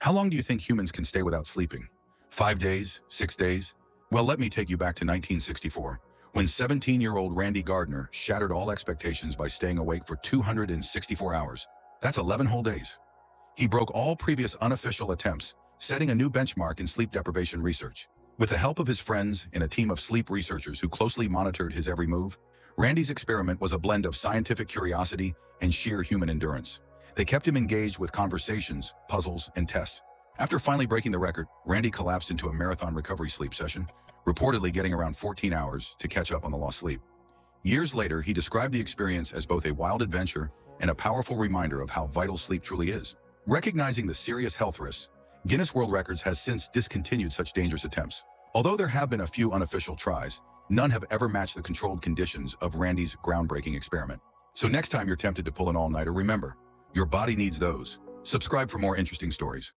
How long do you think humans can stay without sleeping? Five days? Six days? Well, let me take you back to 1964, when 17-year-old Randy Gardner shattered all expectations by staying awake for 264 hours. That's 11 whole days. He broke all previous unofficial attempts, setting a new benchmark in sleep deprivation research. With the help of his friends and a team of sleep researchers who closely monitored his every move, Randy's experiment was a blend of scientific curiosity and sheer human endurance. They kept him engaged with conversations, puzzles, and tests. After finally breaking the record, Randy collapsed into a marathon recovery sleep session, reportedly getting around 14 hours to catch up on the lost sleep. Years later, he described the experience as both a wild adventure and a powerful reminder of how vital sleep truly is. Recognizing the serious health risks, Guinness World Records has since discontinued such dangerous attempts. Although there have been a few unofficial tries, none have ever matched the controlled conditions of Randy's groundbreaking experiment. So next time you're tempted to pull an all-nighter, remember, your body needs those. Subscribe for more interesting stories.